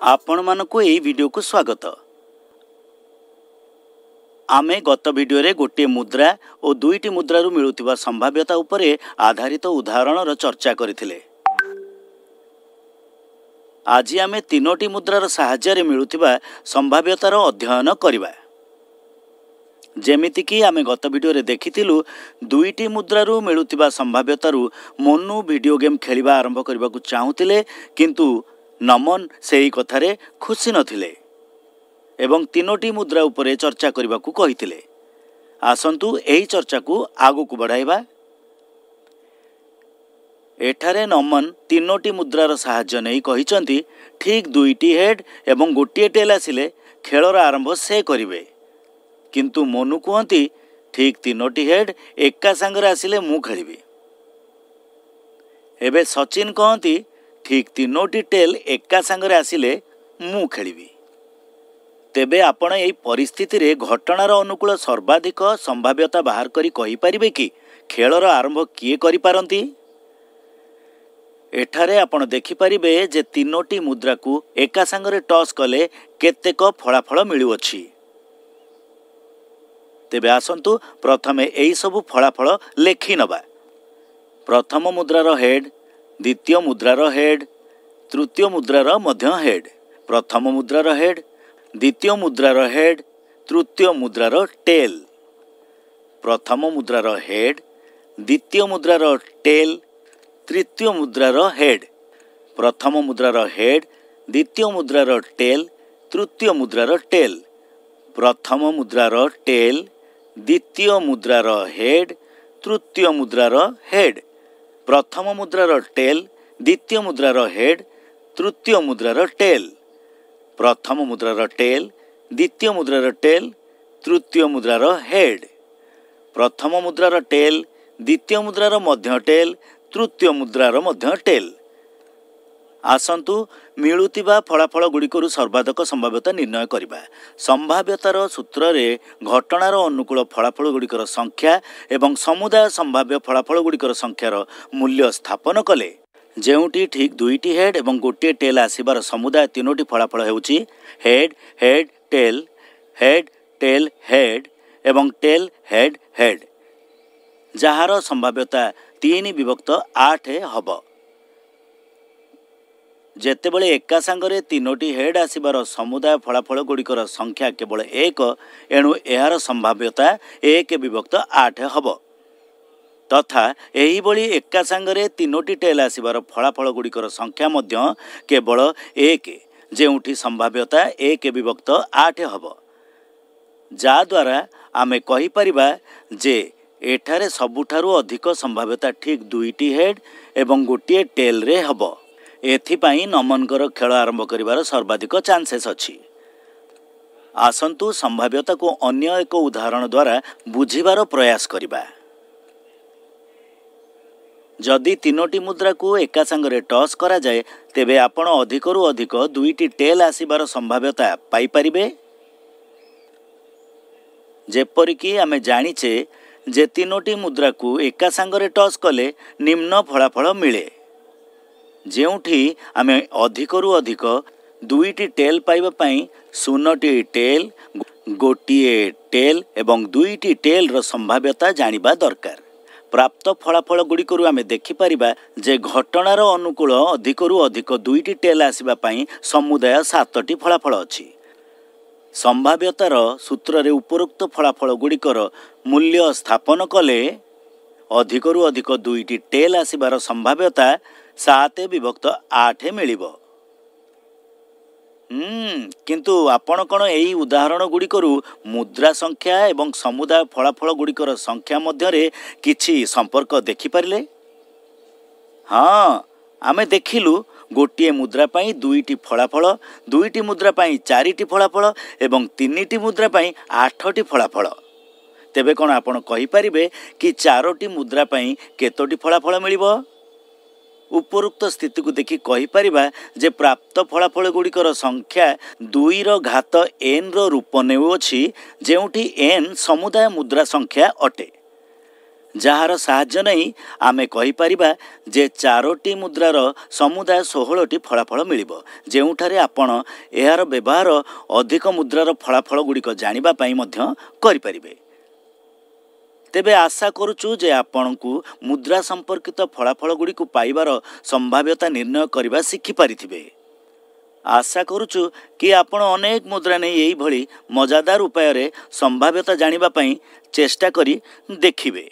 ଆପଣମାନଙ୍କୁ ଏହି ଭିଡ଼ିଓକୁ ସ୍ୱାଗତ। ଆମେ ଗତ ଭିଡ଼ିଓରେ ଗୋଟିଏ ମୁଦ୍ରା ଓ ଦୁଇଟି ମୁଦ୍ରାରୁ ମିଳୁଥିବା ସମ୍ଭାବ୍ୟତା ଉପରେ ଆଧାରିତ ଉଦାହରଣର ଚର୍ଚ୍ଚା କରିଥିଲେ। ଆଜି ଆମେ ତିନୋଟି ମୁଦ୍ରାର ସାହାଯ୍ୟରେ ମିଳୁଥିବା ସମ୍ଭାବ୍ୟତାର ଅଧ୍ୟୟନ କରିବା। ଯେମିତିକି ଆମେ ଗତ ଭିଡ଼ିଓରେ ଦେଖିଥିଲୁ ଦୁଇଟି ମୁଦ୍ରାରୁ ମିଳୁଥିବା ସମ୍ଭାବ୍ୟତାରୁ ମନୁ ଭିଡ଼ିଓ ଗେମ୍ ଖେଳିବା ଆରମ୍ଭ କରିବାକୁ ଚାହୁଁଥିଲେ କିନ୍ତୁ ନମନ ସେହି କଥାରେ ଖୁସି ନଥିଲେ ଏବଂ ତିନୋଟି ମୁଦ୍ରା ଉପରେ ଚର୍ଚ୍ଚା କରିବାକୁ କହିଥିଲେ। ଆସନ୍ତୁ ଏହି ଚର୍ଚ୍ଚାକୁ ଆଗକୁ ବଢ଼ାଇବା। ଏଠାରେ ନମନ ତିନୋଟି ମୁଦ୍ରାର ସାହାଯ୍ୟ ନେଇ କହିଛନ୍ତି ଠିକ୍ ଦୁଇଟି ହେଡ୍ ଏବଂ ଗୋଟିଏ ଟେଲ୍ ଆସିଲେ ଖେଳର ଆରମ୍ଭ ସେ କରିବେ। କିନ୍ତୁ ମନୁ କୁହନ୍ତି ଠିକ୍ ତିନୋଟି ହେଡ୍ ଏକା ସାଙ୍ଗରେ ଆସିଲେ ମୁଁ ଖେଳିବି ଏବେ ସଚିନ କହନ୍ତି ଠିକ୍ ତିନୋଟି ଟେଲ୍ ଏକା ସାଙ୍ଗରେ ଆସିଲେ ମୁଁ ଖେଳିବି। ତେବେ ଆପଣ ଏହି ପରିସ୍ଥିତିରେ ଘଟଣାର ଅନୁକୂଳ ସର୍ବାଧିକ ସମ୍ଭାବ୍ୟତା ବାହାର କରି କହିପାରିବେ କି? ଖେଳର ଆରମ୍ଭ କିଏ କରିପାରନ୍ତି? ଏଠାରେ ଆପଣ ଦେଖିପାରିବେ ଯେ ତିନୋଟି ମୁଦ୍ରାକୁ ଏକା ସାଙ୍ଗରେ ଟସ୍ କଲେ କେତେକ ଫଳାଫଳ ମିଳୁଅଛି। ତେବେ ଆସନ୍ତୁ ପ୍ରଥମେ ଏହିସବୁ ଫଳାଫଳ ଲେଖିନେବା। ପ୍ରଥମ ମୁଦ୍ରାର ହେଡ୍ ଦ୍ୱିତୀୟ ମୁଦ୍ରାର ହେଡ୍ ତୃତୀୟ ମୁଦ୍ରାର ମଧ୍ୟ ହେଡ୍ ପ୍ରଥମ ମୁଦ୍ରାର ହେଡ୍ ଦ୍ୱିତୀୟ ମୁଦ୍ରାର ହେଡ୍ ତୃତୀୟ ମୁଦ୍ରାର ଟେଲ୍ ପ୍ରଥମ ମୁଦ୍ରାର ହେଡ୍ ଦ୍ୱିତୀୟ ମୁଦ୍ରାର ଟେଲ୍ ତୃତୀୟ ମୁଦ୍ରାର ହେଡ୍ ପ୍ରଥମ ମୁଦ୍ରାର ହେଡ୍ ଦ୍ୱିତୀୟ ମୁଦ୍ରାର ଟେଲ୍ ତୃତୀୟ ମୁଦ୍ରାର ଟେଲ୍ ପ୍ରଥମ ମୁଦ୍ରାର ଟେଲ୍ ଦ୍ୱିତୀୟ ମୁଦ୍ରାର ହେଡ୍ ତୃତୀୟ ମୁଦ୍ରାର ହେଡ୍ ପ୍ରଥମ ମୁଦ୍ରାର ଟେଲ୍ ଦ୍ୱିତୀୟ ମୁଦ୍ରାର ହେଡ୍ ତୃତୀୟ ମୁଦ୍ରାର ଟେଲ୍। ପ୍ରଥମ ମୁଦ୍ରାର ଟେଲ୍ ଦ୍ୱିତୀୟ ମୁଦ୍ରାର ଟେଲ୍ ତୃତୀୟ ମୁଦ୍ରାର ହେଡ୍। ପ୍ରଥମ ମୁଦ୍ରାର ଟେଲ୍ ଦ୍ୱିତୀୟ ମୁଦ୍ରାର ମଧ୍ୟ ଟେଲ୍ ତୃତୀୟ ମୁଦ୍ରାର ମଧ୍ୟ ଟେଲ୍। ଆସନ୍ତୁ ମିଳୁଥିବା ଫଳାଫଳ ଗୁଡ଼ିକରୁ ସର୍ବାଧକ ସମ୍ଭାବ୍ୟତା ନିର୍ଣ୍ଣୟ କରିବା। ସମ୍ଭାବ୍ୟତାର ସୂତ୍ରରେ ଘଟଣାର ଅନୁକୂଳ ଫଳାଫଳ ଗୁଡ଼ିକର ସଂଖ୍ୟା ଏବଂ ସମୁଦାୟ ସମ୍ଭାବ୍ୟ ଫଳାଫଳ ଗୁଡ଼ିକର ସଂଖ୍ୟାର ମୂଲ୍ୟ ସ୍ଥାପନ କଲେ। ଯେଉଁଠି ଠିକ୍ ଦୁଇଟି ହେଡ୍ ଏବଂ ଗୋଟିଏ ଟେଲ୍ ଆସିବାର ସମୁଦାୟ ତିନୋଟି ଫଳାଫଳ ହେଉଛି head head tail head tail head ଏବଂ ଟେଲ୍ ହେଡ୍ ହେଡ୍। ଯାହାର ସମ୍ଭାବ୍ୟତା ତିନି ବିଭକ୍ତ ଆଠ ହେବ। ଯେତେବେଳେ ଏକା ସାଙ୍ଗରେ ତିନୋଟି ହେଡ୍ ଆସିବାର ସମୁଦାୟ ଫଳାଫଳ ଗୁଡ଼ିକର ସଂଖ୍ୟା କେବଳ ଏକ ଏଣୁ ଏହାର ସମ୍ଭାବ୍ୟତା ଏକ ବିଭକ୍ତ ଆଠ ହେବ। ତଥା ଏହିଭଳି ଏକା ସାଙ୍ଗରେ ତିନୋଟି ଟେଲ୍ ଆସିବାର ଫଳାଫଳ ଗୁଡ଼ିକର ସଂଖ୍ୟା ମଧ୍ୟ କେବଳ ଏକ ଯେଉଁଠି ସମ୍ଭାବ୍ୟତା ଏକ ବିଭକ୍ତ ଆଠ ହେବ। ଯାହାଦ୍ୱାରା ଆମେ କହିପାରିବା ଯେ ଏଠାରେ ସବୁଠାରୁ ଅଧିକ ସମ୍ଭାବ୍ୟତା ଠିକ୍ ଦୁଇଟି ହେଡ୍ ଏବଂ ଗୋଟିଏ ଟେଲ୍ରେ ହେବ। ଏଥିପାଇଁ ନମନଙ୍କର ଖେଳ ଆରମ୍ଭ କରିବାର ସର୍ବାଧିକ ଚାନ୍ସେସ୍ ଅଛି। ଆସନ୍ତୁ ସମ୍ଭାବ୍ୟତାକୁ ଅନ୍ୟ ଏକ ଉଦାହରଣ ଦ୍ୱାରା ବୁଝିବାର ପ୍ରୟାସ କରିବା। ଯଦି ତିନୋଟି ମୁଦ୍ରାକୁ ଏକା ସାଙ୍ଗରେ ଟସ୍ କରାଯାଏ ତେବେ ଆପଣ ଅଧିକରୁ ଅଧିକ ଦୁଇଟି ଟେଲ୍ ଆସିବାର ସମ୍ଭାବ୍ୟତା ପାଇପାରିବେ। ଯେପରିକି ଆମେ ଜାଣିଛେ ଯେ ତିନୋଟି ମୁଦ୍ରାକୁ ଏକା ସାଙ୍ଗରେ ଟସ୍ କଲେ ନିମ୍ନ ଫଳାଫଳ ମିଳେ। ଯେଉଁଠି ଆମେ ଅଧିକରୁ ଅଧିକ ଦୁଇଟି ଟେଲ୍ ପାଇବା ପାଇଁ ଶୂନଟି ଟେଲ୍ ଗୋଟିଏ ଟେଲ୍ ଏବଂ ଦୁଇଟି ଟେଲ୍ର ସମ୍ଭାବ୍ୟତା ଜାଣିବା ଦରକାର। ପ୍ରାପ୍ତ ଫଳାଫଳ ଗୁଡ଼ିକରୁ ଆମେ ଦେଖିପାରିବା ଯେ ଘଟଣାର ଅନୁକୂଳ ଅଧିକରୁ ଅଧିକ ଦୁଇଟି ଟେଲ୍ ଆସିବା ପାଇଁ ସମୁଦାୟ ସାତଟି ଫଳାଫଳ ଅଛି। ସମ୍ଭାବ୍ୟତାର ସୂତ୍ରରେ ଉପରୋକ୍ତ ଫଳାଫଳ ଗୁଡ଼ିକର ମୂଲ୍ୟ ସ୍ଥାପନ କଲେ ଅଧିକରୁ ଅଧିକ ଦୁଇଟି ଟେଲ୍ ଆସିବାର ସମ୍ଭାବ୍ୟତା ସାତ ବିଭକ୍ତ ଆଠ ମିଳିବ। କିନ୍ତୁ ଆପଣ କ'ଣ ଏହି ଉଦାହରଣ ଗୁଡ଼ିକରୁ ମୁଦ୍ରା ସଂଖ୍ୟା ଏବଂ ସମୁଦାୟ ଫଳାଫଳ ଗୁଡ଼ିକର ସଂଖ୍ୟା ମଧ୍ୟରେ କିଛି ସମ୍ପର୍କ ଦେଖିପାରିଲେ? ହଁ ଆମେ ଦେଖିଲୁ ଗୋଟିଏ ମୁଦ୍ରା ପାଇଁ ଦୁଇଟି ଫଳାଫଳ ଦୁଇଟି ମୁଦ୍ରା ପାଇଁ ଚାରିଟି ଫଳାଫଳ ଏବଂ ତିନିଟି ମୁଦ୍ରା ପାଇଁ ଆଠଟି ଫଳାଫଳ। ତେବେ କ'ଣ ଆପଣ କହିପାରିବେ କି ଚାରୋଟି ମୁଦ୍ରା ପାଇଁ କେତୋଟି ଫଳାଫଳ ମିଳିବ? ଉପରୋକ୍ତ ସ୍ଥିତିକୁ ଦେଖି କହିପାରିବା ଯେ ପ୍ରାପ୍ତ ଫଳାଫଳ ଗୁଡ଼ିକର ସଂଖ୍ୟା ଦୁଇର ଘାତ ଏନ୍ର ରୂପ ନେଉଅଛି ଯେଉଁଠି ଏନ୍ ସମୁଦାୟ ମୁଦ୍ରା ସଂଖ୍ୟା ଅଟେ। ଯାହାର ସାହାଯ୍ୟ ନେଇ ଆମେ କହିପାରିବା ଯେ ଚାରୋଟି ମୁଦ୍ରାର ସମୁଦାୟ ଷୋହଳଟି ଫଳାଫଳ ମିଳିବ ଯେଉଁଠାରେ ଆପଣ ଏହାର ବ୍ୟବହାର ଅଧିକ ମୁଦ୍ରାର ଫଳାଫଳ ଗୁଡ଼ିକ ଜାଣିବା ପାଇଁ ମଧ୍ୟ କରିପାରିବେ। ତେବେ ଆଶା କରୁଛୁ ଯେ ଆପଣଙ୍କୁ ମୁଦ୍ରା ସମ୍ପର୍କିତ ଫଳାଫଳ ଗୁଡ଼ିକୁ ପାଇବାର ସମ୍ଭାବ୍ୟତା ନିର୍ଣ୍ଣୟ କରିବା ଶିଖିପାରିଥିବେ। ଆଶା କରୁଛୁ କି ଆପଣ ଅନେକ ମୁଦ୍ରା ନେଇ ଏଇଭଳି ମଜାଦାର ଉପାୟରେ ସମ୍ଭାବ୍ୟତା ଜାଣିବା ପାଇଁ ଚେଷ୍ଟା କରି ଦେଖିବେ।